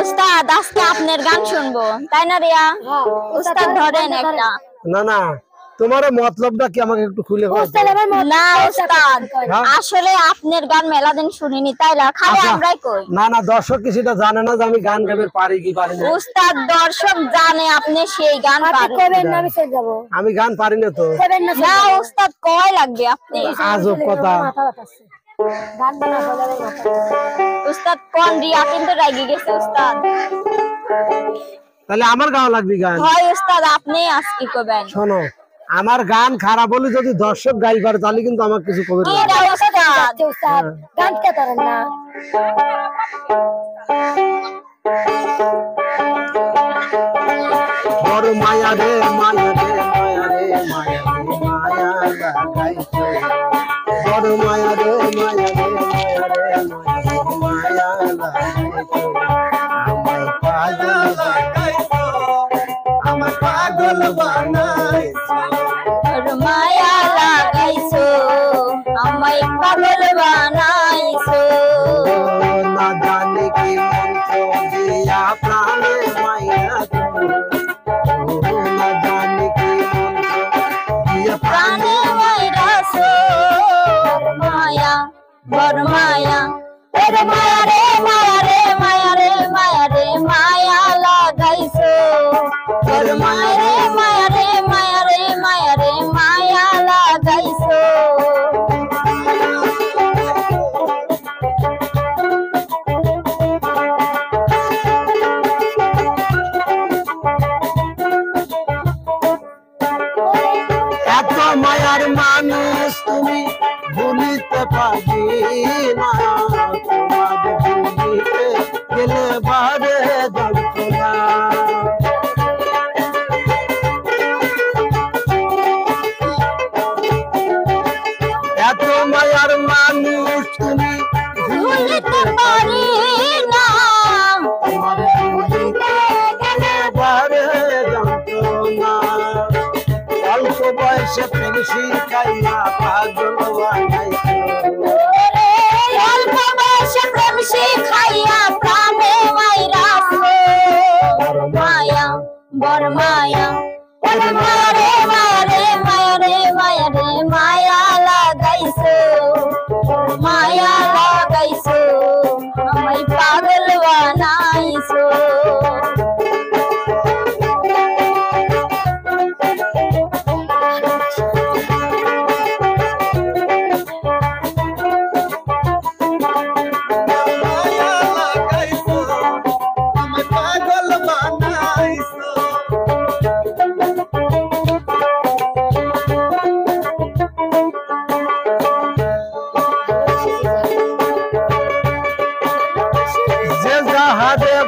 উস্তাদ আজকে আপনার গান শুনব। তাই না রিয়া? উস্তাদ ধরেন একটা। না না তোমার মতলবটা কি আমাকে একটু খুলে না উস্তাদ। আসলে আপনার গান মেলা দিন শুনিনি তাই না? খালি আচ্ছা। আমরাই কই। না না দর্শক কি সেটা জানে না যে আমি গান গাবে পারি কি পারি না? উস্তাদ দর্শক জানে আপনি সেই গান পারেন। আমি গান পারি না তো। না উস্তাদ কয় লাগবে আপনি? আজব কথা। উস্তাদ কোন রিয়া? কিন্তু রাগি গেছে উস্তাদ। তাহলে আমার গাওয়া লাগবে গান? হয় উস্তাদ আপনি আজকে কবেন শোনো আমার গান খারাপ হলে যদি দর্শক গাই পারে তাহলে কিন্তু আমার কিছু কবে বড় মায়া রে মায়া রে মায়া রে মায়া রে মায়া লাগাইছো বড় মায়া রে মায়া রে মায়া রে মায়া রে মায়া লাগাইছো আমার পাগল বড় মায়া ওর মায়া রে মায়া রে মায়া রে মায়া রে, মায়া লাগাইছো। ওর মায়া রে মায়া রে মায়া রে মায়া রে, মায়া লাগাইছো। মানুষ তুমি। ভুলিতে পারি না তোমার ভুলিতে গেলে বারে যন্ত্রণা এত মায়ার মানুষ তুমি ভুলতে পারি না তোমার ভুলিতে গেলে বারে যন্ত্রণা অল্প বয়সে পেন্সি খাইয়া পাগল বানাইছো বড় মায়া বড় মায়া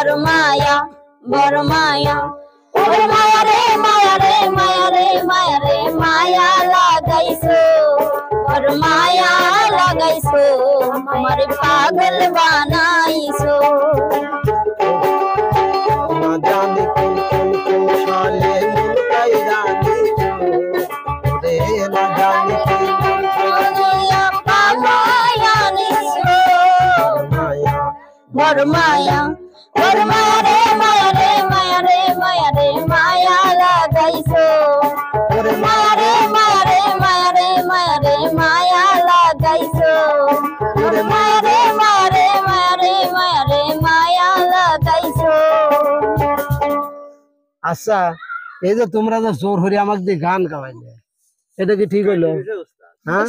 বড় মায়া বড় মায়া বড় মায়া রে মায়া রে মায়া রে মায়া রে মায়া লাগাইছো বড় মায়া লাগাইছো আমার পাগল বানাইছো না জানি কোন কোন কৌশলে মুলকাই রানী রে না জানি কি মায়া বড় মায়া বড় মায়া রে মায়া রে মায়া রে মায়া রে মায়া লাগাইছো। ওরে মায়া রে মায়া রে মায়া রে মায়া রে মায়া লাগাইছো। ওরে মায়া রে মায়া রে মায়া রে মায়া রে মায়া লাগাইছো। আচ্ছা এই যে তোমরা যে জোর হরি আমাকে দিয়ে গান গাওয়াইলে এটা কি ঠিক হইল? হ্যাঁ?